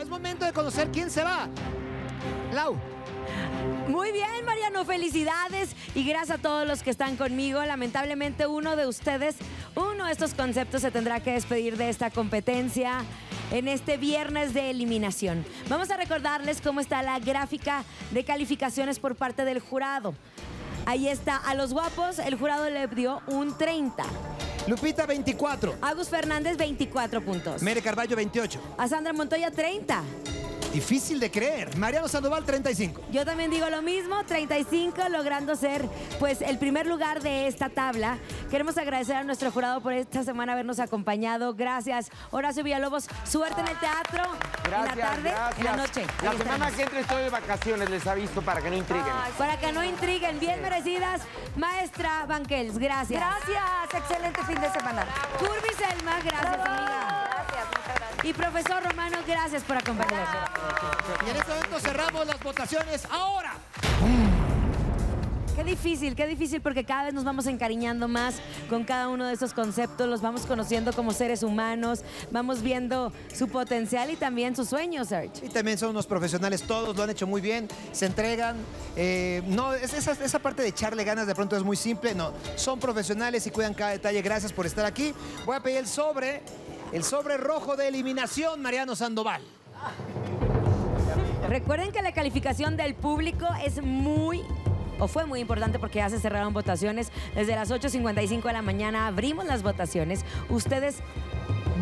Es momento de conocer quién se va. Lau. Muy bien, Mariano, felicidades y gracias a todos los que están conmigo. Lamentablemente uno de ustedes, uno de estos conceptos se tendrá que despedir de esta competencia en este viernes de eliminación. Vamos a recordarles cómo está la gráfica de calificaciones por parte del jurado. Ahí está, a los guapos el jurado le dio un 30. Lupita, 24. Agus Fernández, 24 puntos. Mere Carballo, 28. A Sandra Montoya, 30. Difícil de creer. Mariano Sandoval, 35. Yo también digo lo mismo, 35, logrando ser pues el primer lugar de esta tabla. Queremos agradecer a nuestro jurado por esta semana habernos acompañado. Gracias, Horacio Villalobos. Suerte en el teatro, Gracias, en la tarde, gracias. en la noche. La Ahí semana estaremos. que entra estoy de vacaciones, les aviso para que no intriguen. Para que no intriguen, bien merecidas. Maestra Banquels, gracias. Gracias, excelente fin de semana. Curvis Selma, gracias, amiga. Gracias, muchas gracias. Y profesor Romano, gracias por acompañarnos. Y en este momento cerramos las votaciones. Ahora. Qué difícil, qué difícil porque cada vez nos vamos encariñando más con cada uno de esos conceptos, los vamos conociendo como seres humanos, vamos viendo su potencial y también sus sueños, Serge. Y también son unos profesionales, todos lo han hecho muy bien, se entregan. eh, no, es- esa, esa parte de echarle ganas de pronto es muy simple. No, son profesionales y cuidan cada detalle. Gracias por estar aquí. Voy a pedir el sobre, el sobre rojo de eliminación, Mariano Sandoval. Recuerden que la calificación del público es muy o fue muy importante porque ya se cerraron votaciones. Desde las 8.55 de la mañana abrimos las votaciones. Ustedes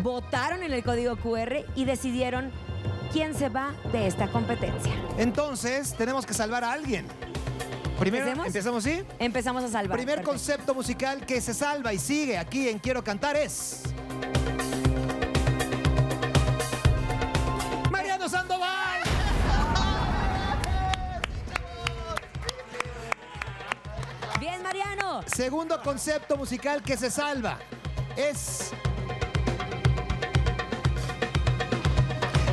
votaron en el código QR y decidieron quién se va de esta competencia. Entonces, tenemos que salvar a alguien. Primero, ¿Empecemos? empezamos, ¿sí? Empezamos a salvar. Primer Perfecto. concepto musical que se salva y sigue aquí en Quiero Cantar es... Segundo concepto musical que se salva es...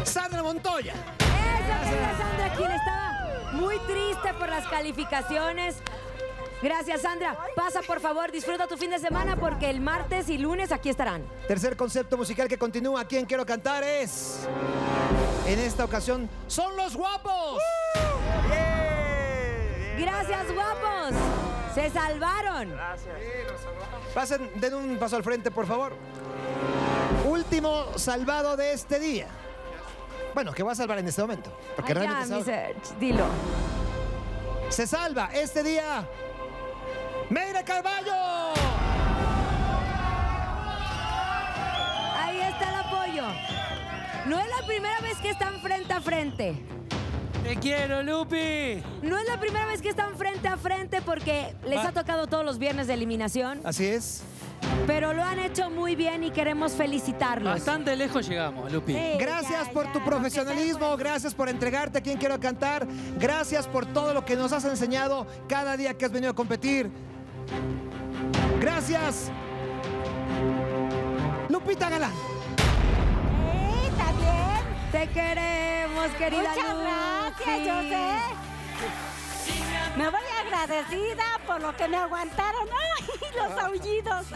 Sandra Montoya. Esa querida Sandra, quien estaba muy triste por las calificaciones. Gracias, Sandra. Pasa, por favor, disfruta tu fin de semana porque el martes y lunes aquí estarán. Tercer concepto musical que continúa aquí en Quiero Cantar es... En esta ocasión, son los guapos. Gracias, guapos. Se salvaron. Pasen, den un paso al frente, por favor. Último salvado de este día. Bueno, que va a salvar en este momento. Porque Ay, ya, realmente mi salva. Dilo. se salva este día. Meire Carballo. Ahí está el apoyo. No es la primera vez que están frente a frente. Te quiero, Lupi. No es la primera vez que están frente a frente porque les Va- ha tocado todos los viernes de eliminación, Así es. pero lo han hecho muy bien y queremos felicitarlos. Bastante lejos llegamos, Lupi. Sí, Gracias ya, por ya, tu profesionalismo, por- gracias por entregarte a quien quiero cantar, gracias por todo lo que nos has enseñado cada día que has venido a competir. Gracias. Lupita Galán. Te queremos, querida Muchas gracias, Lucy. yo sé. Me voy agradecida por lo que me aguantaron. ¡Ay, los aullidos!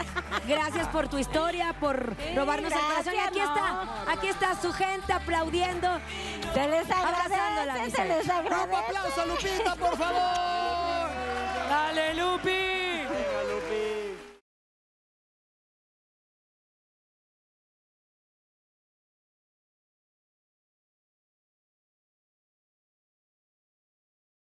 Gracias por tu historia, por robarnos el corazón. Y aquí no. está, aquí está su gente aplaudiendo. Se les agradece, se les Un agradece. aplauso a Lupita, por favor. ¡Dale, Lupi!